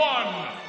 one.